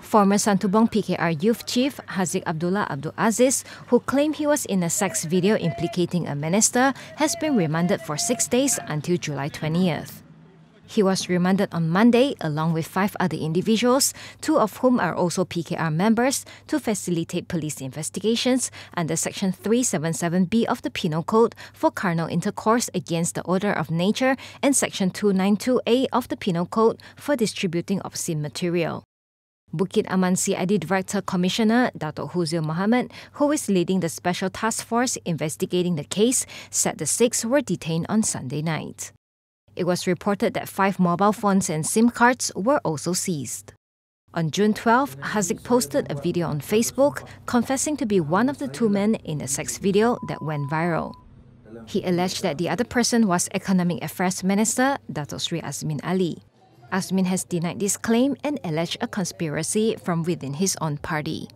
Former Santubong PKR youth chief Haziq Abdullah Abdul Aziz, who claimed he was in a sex video implicating a minister, has been remanded for six days until July 20th. He was remanded on Monday along with five other individuals, two of whom are also PKR members, to facilitate police investigations under Section 377B of the Penal Code for carnal intercourse against the order of nature and Section 292A of the Penal Code for distributing obscene material. Bukit Aman CID Director Commissioner Dato Huzir Mohamed, who is leading the special task force investigating the case, said the six were detained on Sunday night. It was reported that five mobile phones and SIM cards were also seized. On June 12, Haziq posted a video on Facebook confessing to be one of the two men in a sex video that went viral. He alleged that the other person was Economic Affairs Minister Dato Sri Azmin Ali. Azmin has denied this claim and alleged a conspiracy from within his own party.